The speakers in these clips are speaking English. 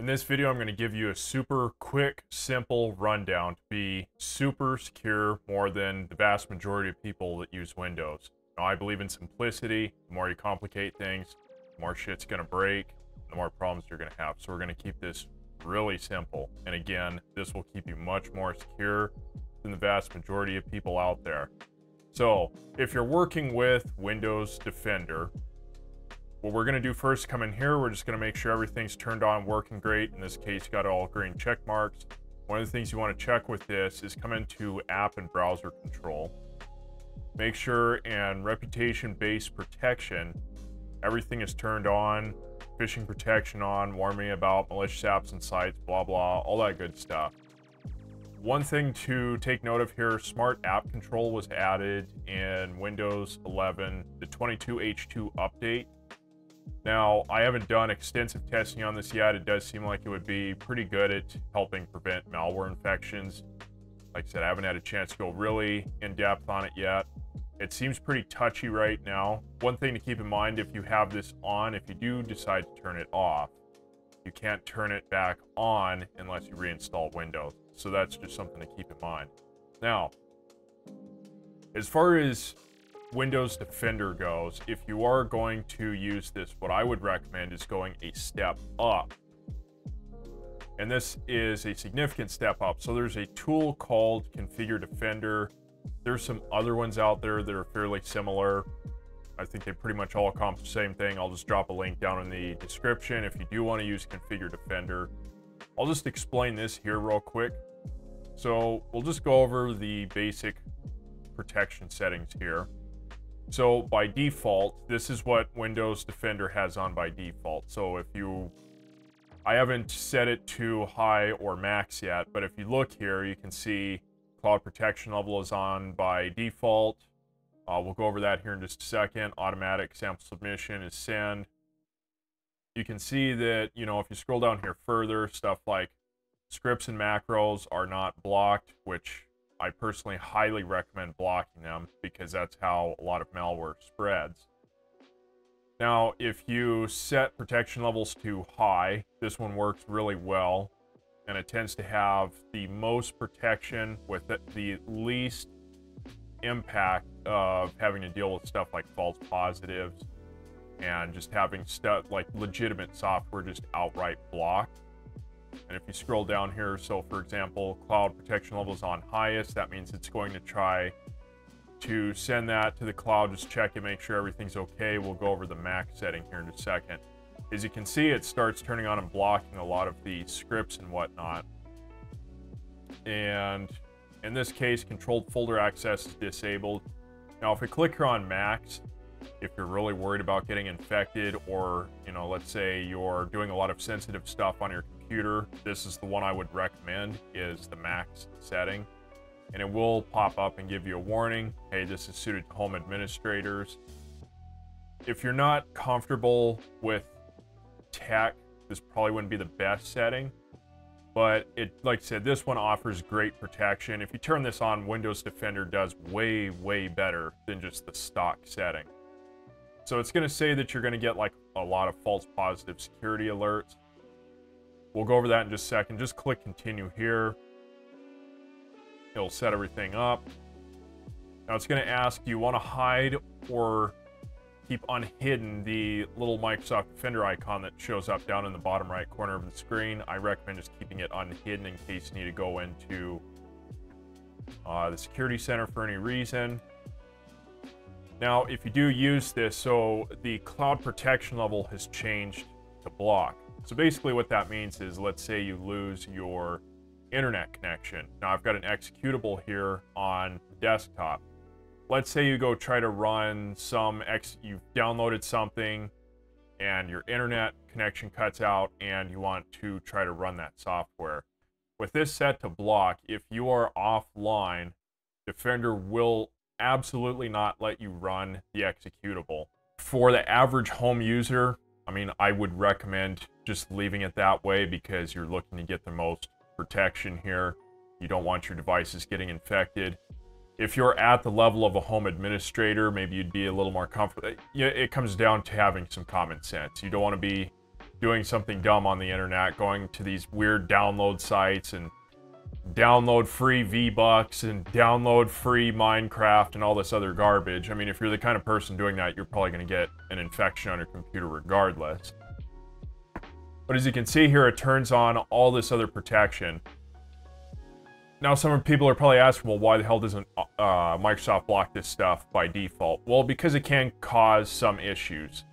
In this video, I'm going to give you a super quick, simple rundown to be super secure more than the vast majority of people that use Windows. Now, I believe in simplicity. The more you complicate things, the more shit's going to break, the more problems you're going to have. So we're going to keep this really simple. And again, this will keep you much more secure than the vast majority of people out there. So if you're working with Windows Defender, what we're gonna do first, come in here, we're just gonna make sure everything's turned on, working great. In this case, got all green check marks. One of the things you wanna check with this is come into app and browser control. Make sure and reputation-based protection, everything is turned on, phishing protection on, warning about malicious apps and sites, blah, blah, all that good stuff. One thing to take note of here, Smart App Control was added in Windows 11, the 22H2 update. Now, I haven't done extensive testing on this yet. It does seem like it would be pretty good at helping prevent malware infections. Like I said, I haven't had a chance to go really in depth on it yet. It seems pretty touchy right now. One thing to keep in mind if you have this on, if you do decide to turn it off, you can't turn it back on unless you reinstall Windows. So that's just something to keep in mind. Now, as far as Windows Defender goes, if you are going to use this, what I would recommend is going a step up. And this is a significant step up. So there's a tool called Configure Defender. There's some other ones out there that are fairly similar. I think they pretty much all accomplish the same thing. I'll just drop a link down in the description if you do want to use Configure Defender. I'll just explain this here real quick. So we'll just go over the basic protection settings here. So by default, this is what Windows Defender has on by default. So if you, I haven't set it to high or max yet, but if you look here, you can see cloud protection level is on by default. Uh, we'll go over that here in just a second. Automatic sample submission is send. You can see that, you know, if you scroll down here further, stuff like Scripts and macros are not blocked, which I personally highly recommend blocking them because that's how a lot of malware spreads. Now, if you set protection levels to high, this one works really well, and it tends to have the most protection with the least impact of having to deal with stuff like false positives and just having stuff like legitimate software just outright blocked. And if you scroll down here, so for example, cloud protection level is on highest, that means it's going to try to send that to the cloud, just check and make sure everything's okay. We'll go over the max setting here in a second. As you can see, it starts turning on and blocking a lot of the scripts and whatnot. And in this case, controlled folder access is disabled. Now, if we click here on max, if you're really worried about getting infected or, you know, let's say you're doing a lot of sensitive stuff on your computer, this is the one I would recommend is the max setting. And it will pop up and give you a warning. Hey, this is suited to home administrators. If you're not comfortable with tech, this probably wouldn't be the best setting. But it, like I said, this one offers great protection. If you turn this on, Windows Defender does way, way better than just the stock setting. So it's going to say that you're going to get like a lot of false positive security alerts. We'll go over that in just a second. Just click continue here. It'll set everything up. Now it's going to ask, do you want to hide or keep unhidden the little Microsoft Defender icon that shows up down in the bottom right corner of the screen? I recommend just keeping it unhidden in case you need to go into uh, the Security Center for any reason. Now, if you do use this, so the cloud protection level has changed to block. So basically what that means is, let's say you lose your internet connection. Now I've got an executable here on desktop. Let's say you go try to run some X, you've downloaded something and your internet connection cuts out and you want to try to run that software. With this set to block, if you are offline, Defender will absolutely not let you run the executable. For the average home user, I mean, I would recommend just leaving it that way because you're looking to get the most protection here. You don't want your devices getting infected. If you're at the level of a home administrator, maybe you'd be a little more comfortable. Uh, it comes down to having some common sense. You don't want to be doing something dumb on the internet, going to these weird download sites and download free V-Bucks and download free Minecraft and all this other garbage. I mean, if you're the kind of person doing that, you're probably going to get an infection on your computer regardless. But as you can see here, it turns on all this other protection. Now, some people are probably asking, well, why the hell doesn't uh, Microsoft block this stuff by default? Well, because it can cause some issues.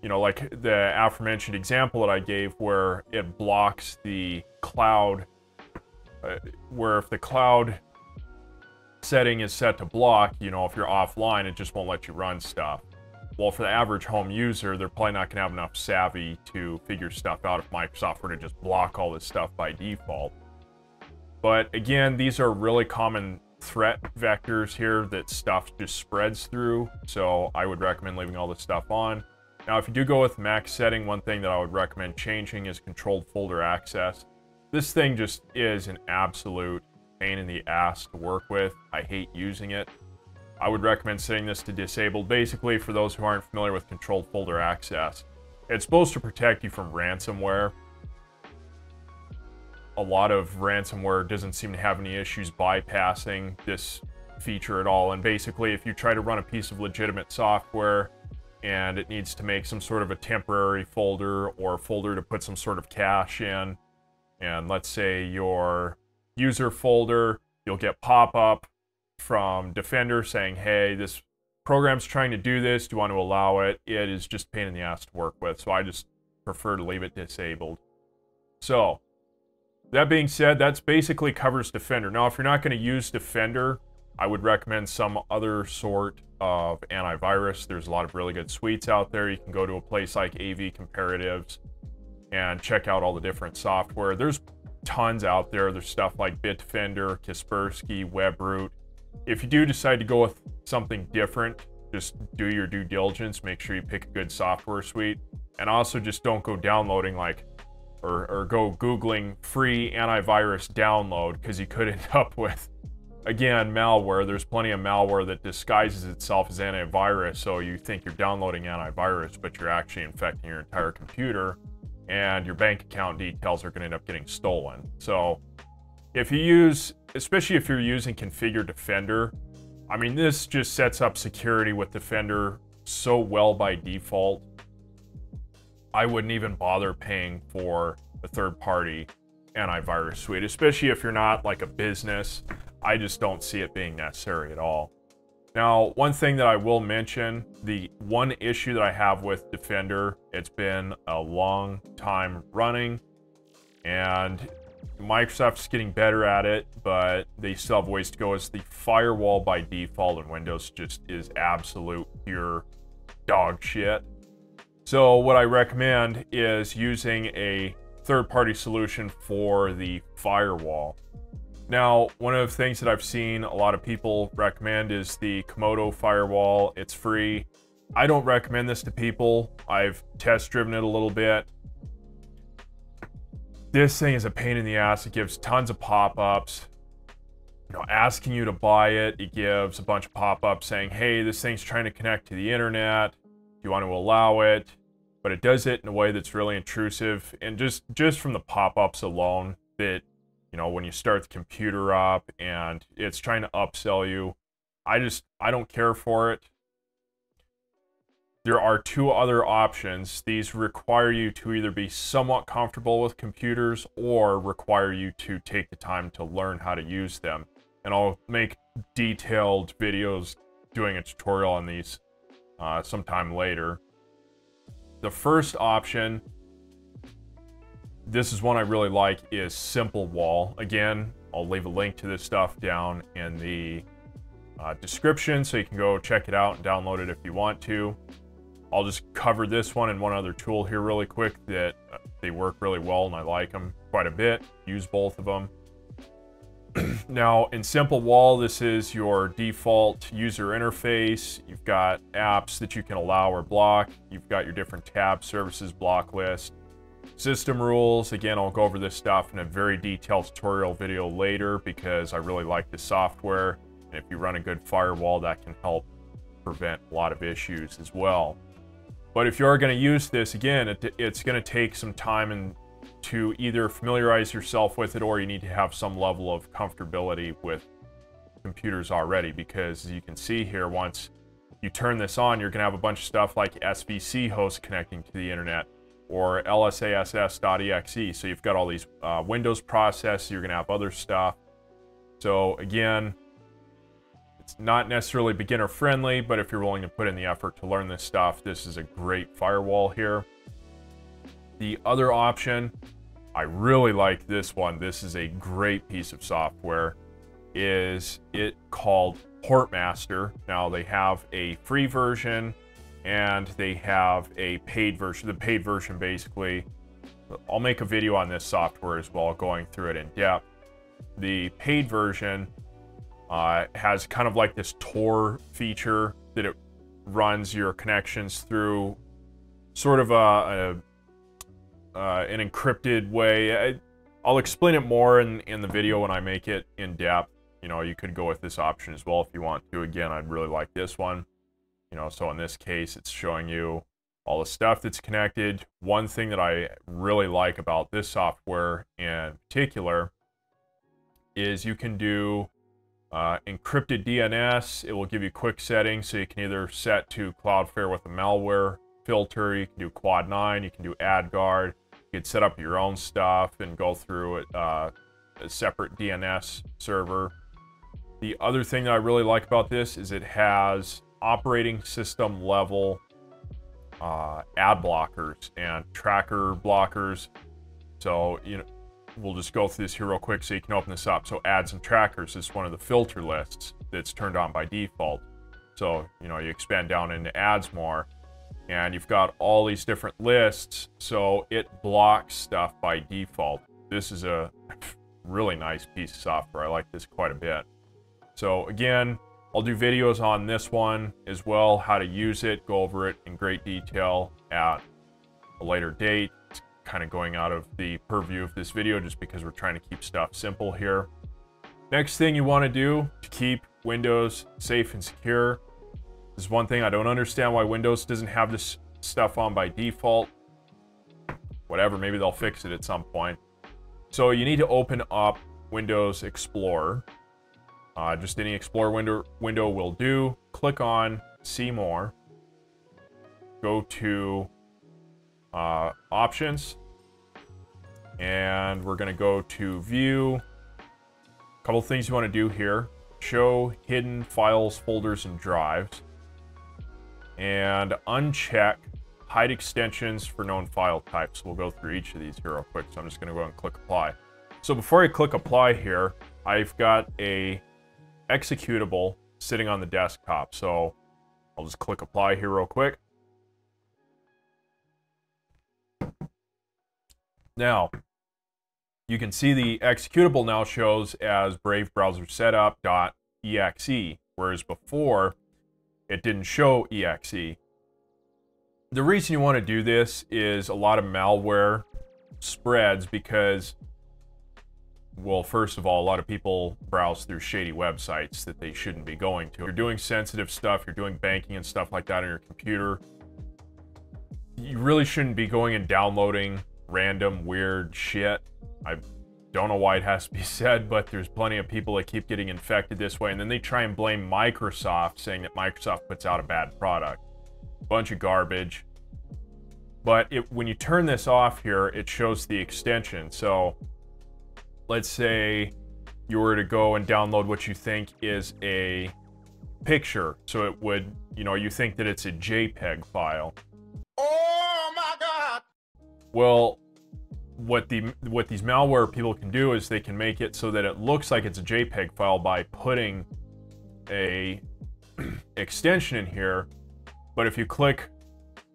You know, like the aforementioned example that I gave where it blocks the cloud, uh, where if the cloud setting is set to block, you know, if you're offline, it just won't let you run stuff. Well, for the average home user, they're probably not going to have enough savvy to figure stuff out if Microsoft were to just block all this stuff by default. But again, these are really common threat vectors here that stuff just spreads through. So I would recommend leaving all this stuff on. Now, if you do go with max setting, one thing that I would recommend changing is controlled folder access. This thing just is an absolute pain in the ass to work with. I hate using it. I would recommend setting this to disabled. Basically, for those who aren't familiar with controlled folder access, it's supposed to protect you from ransomware a lot of ransomware doesn't seem to have any issues bypassing this feature at all. And basically, if you try to run a piece of legitimate software and it needs to make some sort of a temporary folder or folder to put some sort of cache in, and let's say your user folder, you'll get pop-up from Defender saying, hey, this program's trying to do this. Do you want to allow it? It is just pain in the ass to work with. So I just prefer to leave it disabled. So that being said, that's basically covers Defender. Now, if you're not going to use Defender, I would recommend some other sort of antivirus. There's a lot of really good suites out there. You can go to a place like AV Comparatives and check out all the different software. There's tons out there. There's stuff like Bitdefender, Kaspersky, WebRoot. If you do decide to go with something different, just do your due diligence. Make sure you pick a good software suite. And also just don't go downloading like or, or go Googling free antivirus download because you could end up with, again, malware. There's plenty of malware that disguises itself as antivirus, so you think you're downloading antivirus, but you're actually infecting your entire computer, and your bank account details are going to end up getting stolen. So if you use, especially if you're using Configure Defender, I mean, this just sets up security with Defender so well by default I wouldn't even bother paying for a third party antivirus suite, especially if you're not like a business. I just don't see it being necessary at all. Now, one thing that I will mention, the one issue that I have with Defender, it's been a long time running and Microsoft's getting better at it, but they still have ways to go. as the firewall by default in Windows just is absolute pure dog shit. So what I recommend is using a third-party solution for the firewall. Now, one of the things that I've seen a lot of people recommend is the Comodo firewall. It's free. I don't recommend this to people. I've test driven it a little bit. This thing is a pain in the ass. It gives tons of pop-ups. You know, asking you to buy it. It gives a bunch of pop-ups saying, hey, this thing's trying to connect to the internet. Do you want to allow it? but it does it in a way that's really intrusive. And just, just from the pop-ups alone, that, you know, when you start the computer up and it's trying to upsell you, I just, I don't care for it. There are two other options. These require you to either be somewhat comfortable with computers or require you to take the time to learn how to use them. And I'll make detailed videos doing a tutorial on these uh, sometime later. The first option, this is one I really like, is Simple Wall. Again, I'll leave a link to this stuff down in the uh, description so you can go check it out and download it if you want to. I'll just cover this one and one other tool here really quick that they work really well and I like them quite a bit. Use both of them. now, in Simple Wall, this is your default user interface. You've got apps that you can allow or block. You've got your different tab services block list. System rules, again, I'll go over this stuff in a very detailed tutorial video later because I really like the software. And if you run a good firewall, that can help prevent a lot of issues as well. But if you are going to use this, again, it, it's going to take some time and to either familiarize yourself with it or you need to have some level of comfortability with computers already because as you can see here, once you turn this on, you're going to have a bunch of stuff like SVC hosts connecting to the internet or lsass.exe. So you've got all these uh, Windows process, you're going to have other stuff. So again, it's not necessarily beginner friendly, but if you're willing to put in the effort to learn this stuff, this is a great firewall here. The other option, I really like this one. This is a great piece of software. Is it called Portmaster? Now they have a free version and they have a paid version. The paid version basically, I'll make a video on this software as well, going through it in depth. The paid version uh, has kind of like this Tor feature that it runs your connections through sort of a, a uh, an encrypted way. I, I'll explain it more in, in the video when I make it in depth. You know, you could go with this option as well if you want to. Again, I'd really like this one. You know, so in this case, it's showing you all the stuff that's connected. One thing that I really like about this software in particular is you can do uh, encrypted DNS, it will give you quick settings, so you can either set to Cloudflare with a malware filter, you can do Quad 9, you can do AdGuard, you can set up your own stuff and go through uh, a separate DNS server. The other thing that I really like about this is it has operating system level uh, ad blockers and tracker blockers. So, you know, we'll just go through this here real quick so you can open this up. So ads and trackers is one of the filter lists that's turned on by default. So, you know, you expand down into ads more and you've got all these different lists. So it blocks stuff by default. This is a really nice piece of software. I like this quite a bit. So again, I'll do videos on this one as well, how to use it, go over it in great detail at a later date kind of going out of the purview of this video just because we're trying to keep stuff simple here. Next thing you want to do to keep Windows safe and secure is one thing I don't understand why Windows doesn't have this stuff on by default. Whatever, maybe they'll fix it at some point. So you need to open up Windows Explorer. Uh, just any Explorer window, window will do. Click on See More. Go to uh, options. And we're going to go to view. A couple things you want to do here. Show hidden files, folders, and drives. And uncheck hide extensions for known file types. We'll go through each of these here real quick. So I'm just going to go and click apply. So before I click apply here, I've got a executable sitting on the desktop. So I'll just click apply here real quick. Now, you can see the executable now shows as Brave Browser Setup.exe, whereas before it didn't show exe. The reason you want to do this is a lot of malware spreads because, well, first of all, a lot of people browse through shady websites that they shouldn't be going to. If you're doing sensitive stuff, you're doing banking and stuff like that on your computer, you really shouldn't be going and downloading random weird shit. I don't know why it has to be said, but there's plenty of people that keep getting infected this way, and then they try and blame Microsoft, saying that Microsoft puts out a bad product. Bunch of garbage. But it, when you turn this off here, it shows the extension. So let's say you were to go and download what you think is a picture. So it would, you know, you think that it's a JPEG file. Oh, Well, what the what these malware people can do is they can make it so that it looks like it's a JPEG file by putting a extension in here. But if you click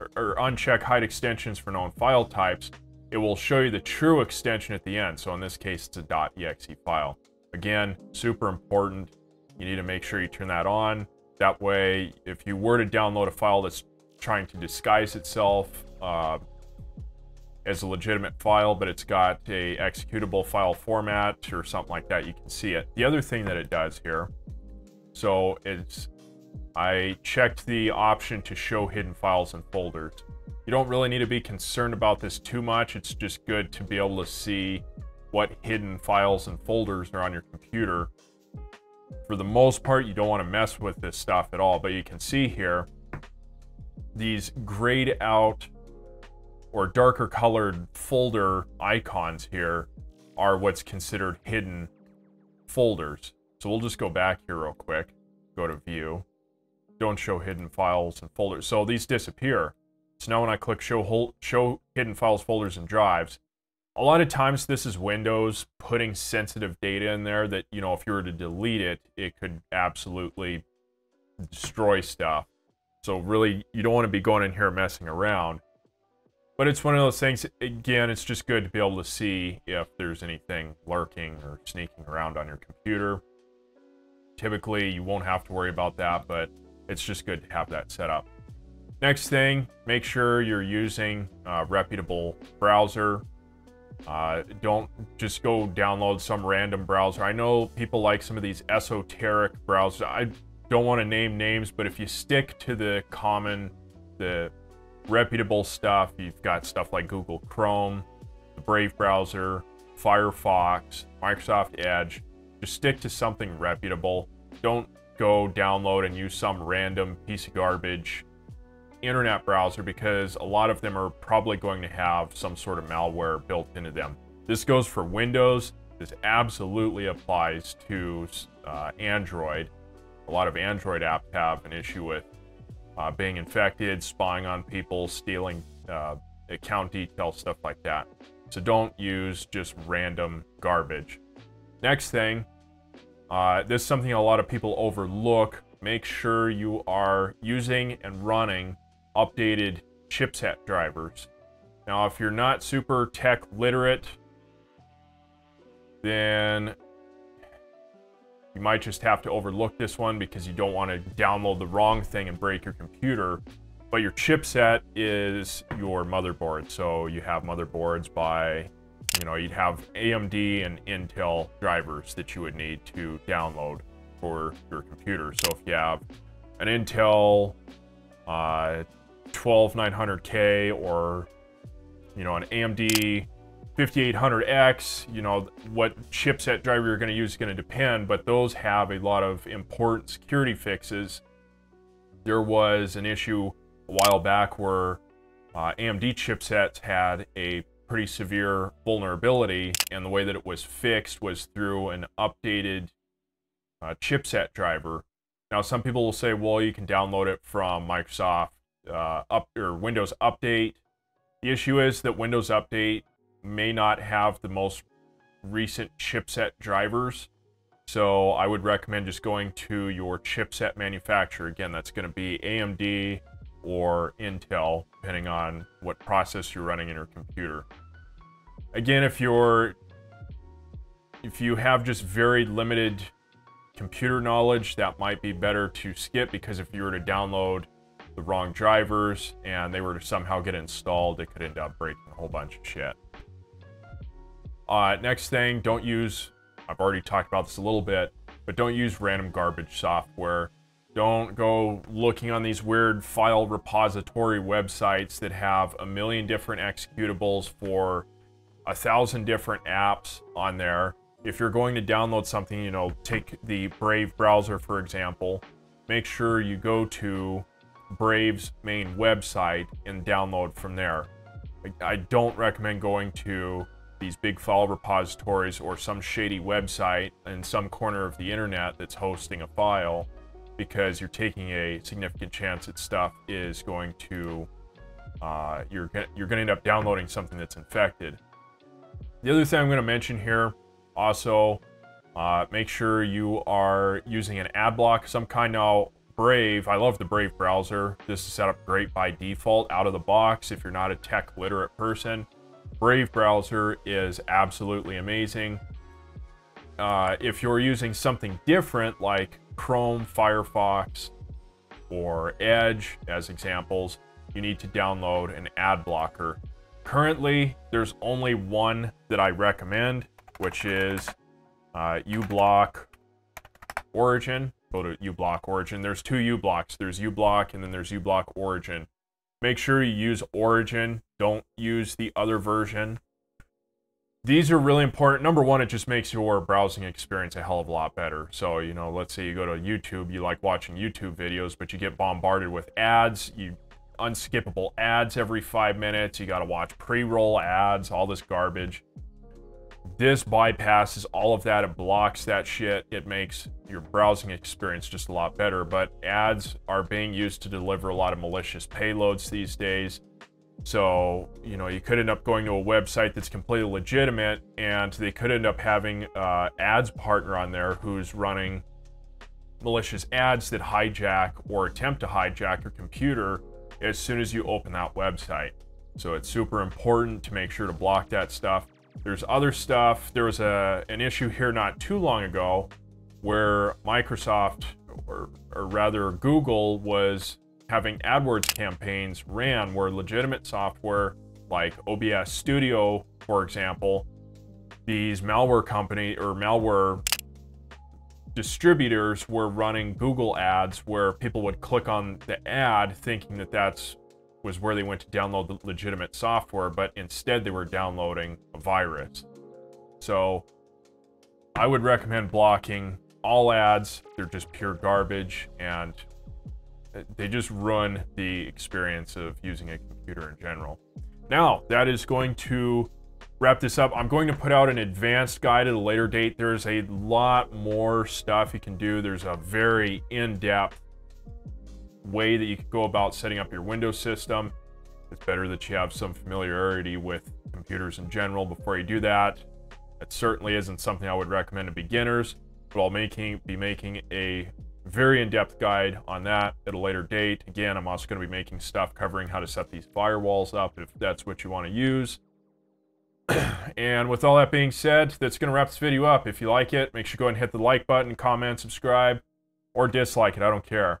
or, or uncheck hide extensions for known file types, it will show you the true extension at the end. So in this case, it's a .exe file. Again, super important. You need to make sure you turn that on. That way, if you were to download a file that's trying to disguise itself, uh, as a legitimate file, but it's got a executable file format or something like that, you can see it. The other thing that it does here, so it's I checked the option to show hidden files and folders. You don't really need to be concerned about this too much. It's just good to be able to see what hidden files and folders are on your computer. For the most part, you don't want to mess with this stuff at all, but you can see here these grayed out or darker colored folder icons here are what's considered hidden folders. So we'll just go back here real quick, go to view, don't show hidden files and folders. So these disappear. So now when I click show, show hidden files, folders, and drives, a lot of times this is Windows putting sensitive data in there that, you know, if you were to delete it, it could absolutely destroy stuff. So really, you don't want to be going in here messing around. But it's one of those things, again, it's just good to be able to see if there's anything lurking or sneaking around on your computer. Typically, you won't have to worry about that, but it's just good to have that set up. Next thing, make sure you're using a reputable browser. Uh, don't just go download some random browser. I know people like some of these esoteric browsers. I don't want to name names, but if you stick to the common, the reputable stuff, you've got stuff like Google Chrome, the Brave browser, Firefox, Microsoft Edge. Just stick to something reputable. Don't go download and use some random piece of garbage internet browser because a lot of them are probably going to have some sort of malware built into them. This goes for Windows. This absolutely applies to uh, Android. A lot of Android apps have an issue with uh, being infected, spying on people, stealing uh, account details, stuff like that. So don't use just random garbage. Next thing, uh, this is something a lot of people overlook. Make sure you are using and running updated chipset drivers. Now, if you're not super tech literate, then you might just have to overlook this one because you don't want to download the wrong thing and break your computer. But your chipset is your motherboard. So you have motherboards by you know, you'd have AMD and Intel drivers that you would need to download for your computer. So if you have an Intel uh, 12900K or, you know, an AMD 5800X, you know, what chipset driver you're going to use is going to depend, but those have a lot of important security fixes. There was an issue a while back where uh, AMD chipsets had a pretty severe vulnerability, and the way that it was fixed was through an updated uh, chipset driver. Now, some people will say, well, you can download it from Microsoft uh, up or Windows Update. The issue is that Windows Update may not have the most recent chipset drivers. So I would recommend just going to your chipset manufacturer. Again, that's going to be AMD, or Intel, depending on what process you're running in your computer. Again, if you're if you have just very limited computer knowledge, that might be better to skip because if you were to download the wrong drivers and they were to somehow get installed, it could end up breaking a whole bunch of shit. Uh, next thing, don't use, I've already talked about this a little bit, but don't use random garbage software. Don't go looking on these weird file repository websites that have a million different executables for a thousand different apps on there. If you're going to download something, you know, take the Brave browser, for example, make sure you go to Brave's main website and download from there. I don't recommend going to these big file repositories or some shady website in some corner of the internet that's hosting a file because you're taking a significant chance that stuff is going to uh, you're you're going to end up downloading something that's infected. The other thing I'm going to mention here, also, uh, make sure you are using an ad block some kind. Now, Brave, I love the Brave browser. This is set up great by default out of the box if you're not a tech literate person. Brave browser is absolutely amazing. Uh, if you're using something different like Chrome, Firefox, or Edge as examples, you need to download an ad blocker. Currently, there's only one that I recommend, which is uh, uBlock Origin. go to uBlock Origin. There's two uBlocks. There's uBlock and then there's uBlock Origin. Make sure you use Origin. Don't use the other version. These are really important. Number one, it just makes your browsing experience a hell of a lot better. So, you know, let's say you go to YouTube, you like watching YouTube videos, but you get bombarded with ads. You unskippable ads every five minutes. You got to watch pre-roll ads, all this garbage. This bypasses all of that. It blocks that shit. It makes your browsing experience just a lot better. But ads are being used to deliver a lot of malicious payloads these days. So, you know, you could end up going to a website that's completely legitimate and they could end up having uh, ads partner on there who's running malicious ads that hijack or attempt to hijack your computer as soon as you open that website. So it's super important to make sure to block that stuff. There's other stuff. There was a, an issue here not too long ago where Microsoft, or, or rather Google, was having AdWords campaigns ran where legitimate software like OBS Studio, for example, these malware company or malware distributors were running Google ads where people would click on the ad thinking that that's was where they went to download the legitimate software, but instead they were downloading a virus. So I would recommend blocking all ads. They're just pure garbage and they just ruin the experience of using a computer in general. Now, that is going to wrap this up. I'm going to put out an advanced guide at a later date. There's a lot more stuff you can do. There's a very in-depth way that you can go about setting up your Windows system. It's better that you have some familiarity with computers in general before you do that. It certainly isn't something I would recommend to beginners, but I'll making, be making a very in-depth guide on that at a later date. Again, I'm also going to be making stuff covering how to set these firewalls up if that's what you want to use. and with all that being said, that's going to wrap this video up. If you like it, make sure to go ahead and hit the like button, comment, subscribe, or dislike it. I don't care.